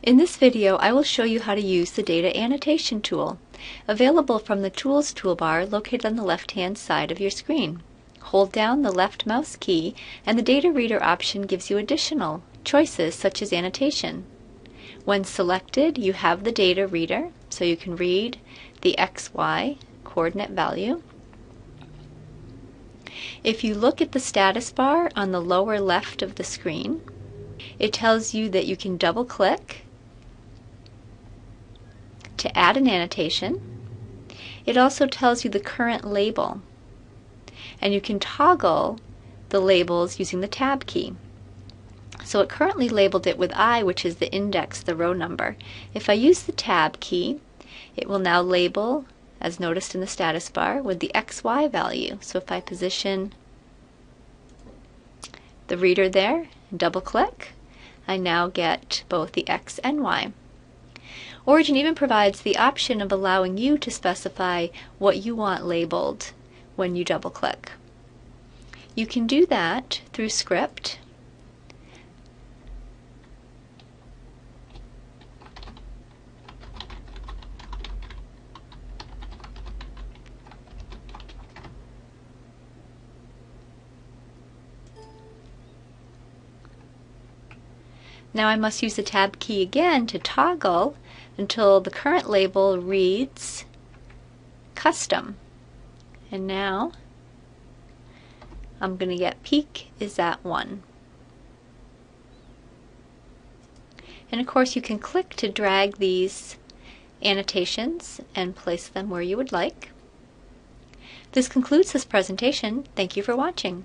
In this video, I will show you how to use the Data Annotation tool, available from the Tools toolbar located on the left-hand side of your screen. Hold down the left mouse key and the Data Reader option gives you additional choices such as annotation. When selected, you have the data reader, so you can read the XY coordinate value. If you look at the status bar on the lower left of the screen, it tells you that you can double click to add an annotation. It also tells you the current label. And you can toggle the labels using the tab key. So it currently labeled it with I, which is the index, the row number. If I use the tab key, it will now label, as noticed in the status bar, with the XY value. So if I position the reader there, double click, I now get both the X and Y. Origin even provides the option of allowing you to specify what you want labeled when you double click. You can do that through script. Now I must use the tab key again to toggle until the current label reads custom. And now I'm going to get peak is at 1. And of course you can click to drag these annotations and place them where you would like. This concludes this presentation. Thank you for watching.